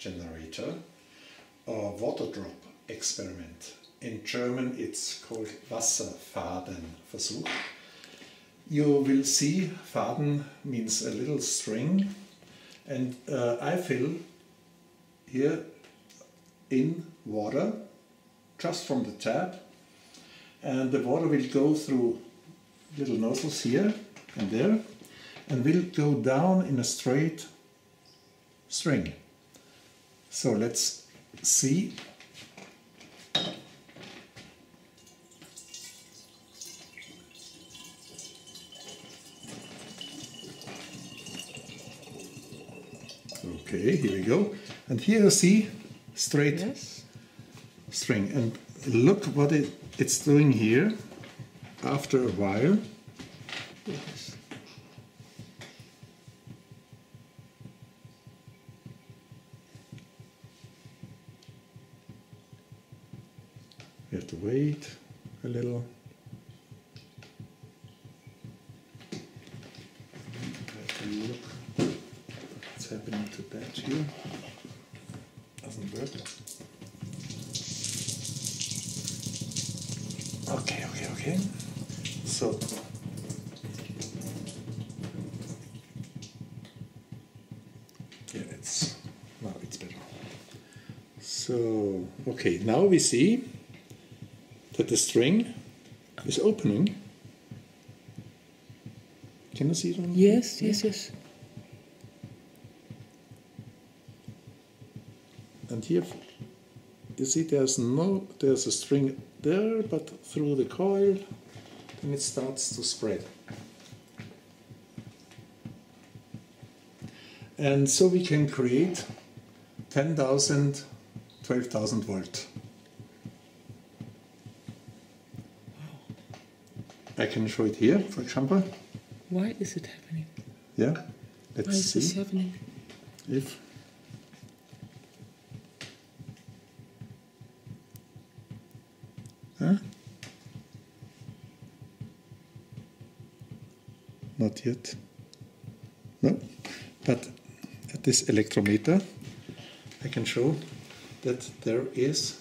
generator or water drop experiment. In German it's called Wasserfadenversuch. You will see Faden means a little string and uh, I fill here in water just from the tap and the water will go through little nozzles here and there and will go down in a straight string. So let's see. Okay, here we go. And here you see straight Yes. string. And look what it, it's doing here after a while. Yes. We have to wait a little. Look what's happening to that here. Doesn't work. Okay, okay, okay. So yeah, it's now it's better. So okay, now we see that the string is opening. Can you see it on Yes, yes, yes. And here, you see, there's no, there's a string there, but through the coil, then it starts to spread. And so we can create 10,000, 12,000 volt. Can show it here, for example. Why is it happening? Yeah, let's is this see happening? if Huh? Not yet. No, but at this electrometer, I can show that there is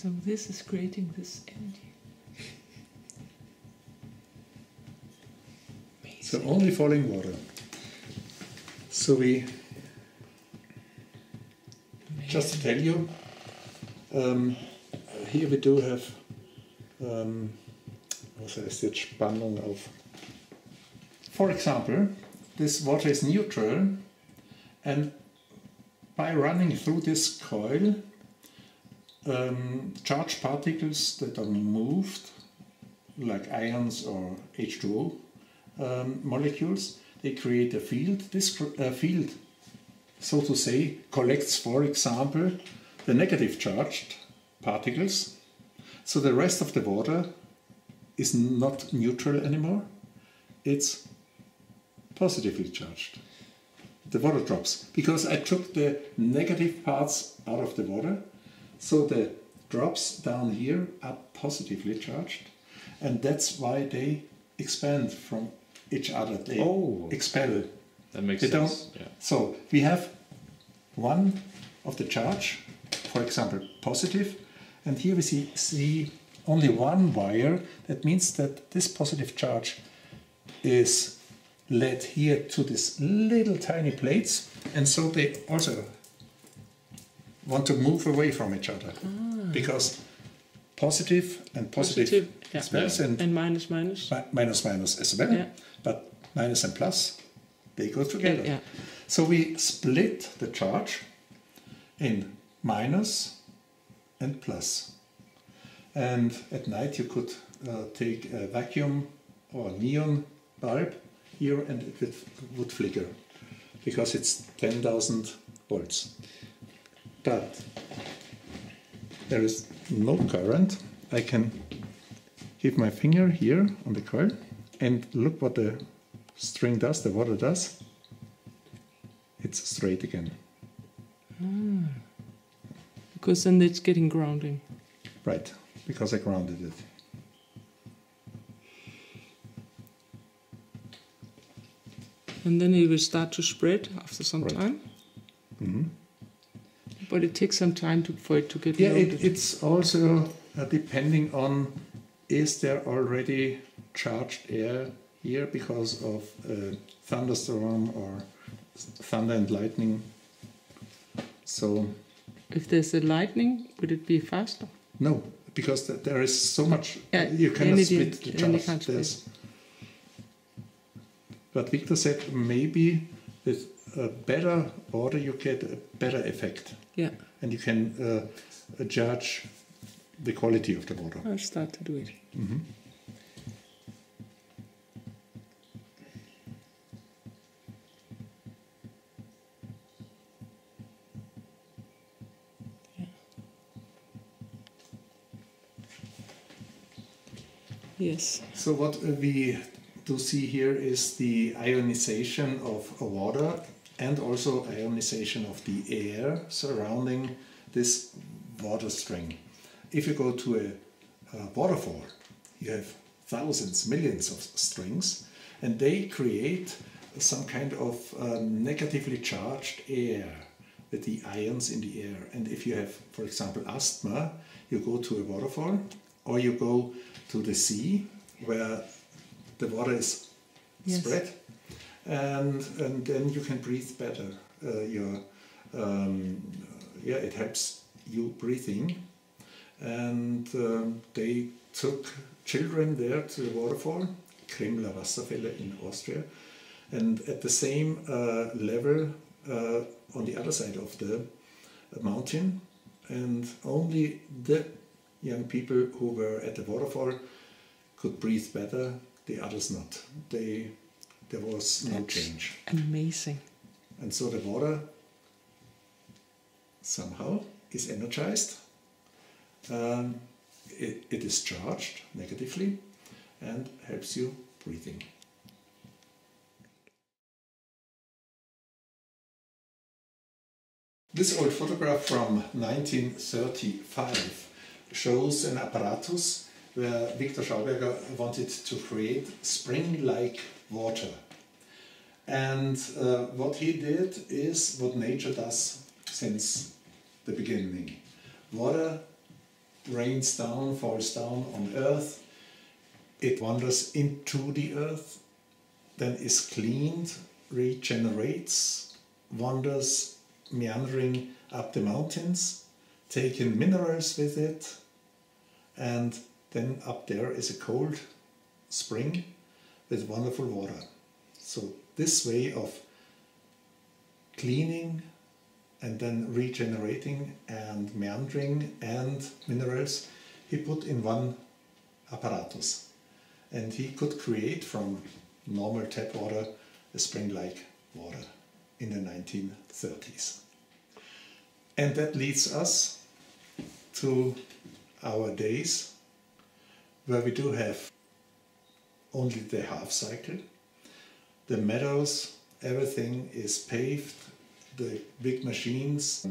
So this is creating this energy. so only falling water. So we Just to tell you, um, hier we do have, um, was heißt jetzt Spannung auf. For example, this water is neutral, and by running through this coil, um, charged particles that are moved, like ions or H2O um, molecules, they create a field. This field so to say, collects, for example, the negative charged particles. So the rest of the water is not neutral anymore, it's positively charged. The water drops because I took the negative parts out of the water, so the drops down here are positively charged, and that's why they expand from each other. They Oh. expel That makes they sense. don't. Yeah. So we have one of the charge, for example, positive, and here we see, see only one wire. That means that this positive charge is led here to these little tiny plates, and so they also want to move away from each other because positive and positive, Positive, yeah. expels and And minus, minus. mi- minus minus as well, Yeah. but minus and plus they go together. Yeah. So we split the charge in minus and plus. And at night you could uh, take a vacuum or neon bulb here and it would, would flicker because it's 10,000 volts. But there is no current I can give my finger here on the coil and look what the string does, the water does. It's straight again. Ah. Because then it's getting grounding. Right, because I grounded it. And then it will start to spread after some Right. time. But it takes some time to, for it to get Yeah, it, it's also uh, depending on is there already charged air here because of a thunderstorm or thunder and lightning. So if there's a lightning, would it be faster? no, because th- there is so much Yeah, you cannot split the charge. There's- But Victor said maybe with a better order you get a better effect, Yeah, and you can uh, judge the quality of the water. I'll start to do it. Mhm. Yes. So what uh, we do see here is the ionization of water and also ionization of the air surrounding this water string. If you go to a, a waterfall, you have thousands, millions of strings, and they create some kind of um, negatively charged air with the ions in the air. And if you have, for example, asthma, you go to a waterfall or you go to the sea where the water is Yes. spread, and and then you can breathe better. Uh, your um, yeah, it helps you breathing. And um, they took children there to the waterfall, Krimmler Wasserfälle in Austria, and at the same uh, level uh, on the other side of the mountain, and only the young people who were at the waterfall could breathe better, the others not. They, there was no That's- change. Amazing. And so the water somehow is energized, um, it, it is charged negatively and helps you breathing. This old photograph from 1935 shows an apparatus where Victor Schauberger wanted to create spring-like water. And uh, what he did is what nature does since the beginning. Water rains down, falls down on earth, it wanders into the earth, then is cleaned, regenerates, wanders meandering up the mountains, taking minerals with it, and then up there is a cold spring with wonderful water. So this way of cleaning and then regenerating and meandering and minerals he put in one apparatus. And he could create from normal tap water a spring-like water in the 1930s. And that leads us to our days where we do have only the half cycle. The meadows, everything is paved, the big machines,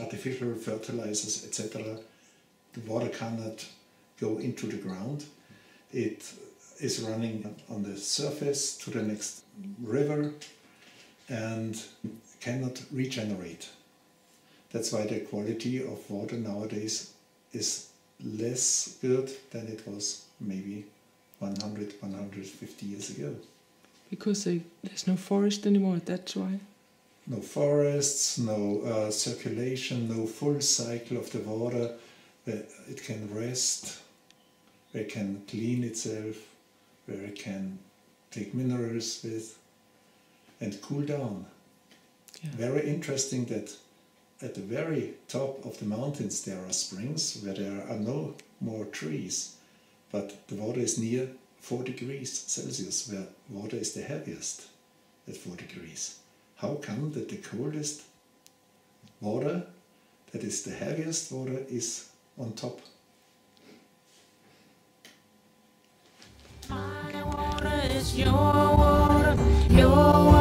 artificial fertilizers, etc. The water cannot go into the ground. It is running on the surface to the next river and cannot regenerate. That's why the quality of water nowadays is less good than it was maybe 100, 150 years ago. Because they, there's no forest anymore, that's why. No forests, no uh, circulation, no full cycle of the water where it can rest, where it can clean itself, where it can take minerals with and cool down. Yeah. Very interesting that at the very top of the mountains there are springs where there are no more trees, but the water is near 4 degrees Celsius, where water is the heaviest at 4 degrees. How come that the coldest water, that is the heaviest water, is on top? My water is your water, your water.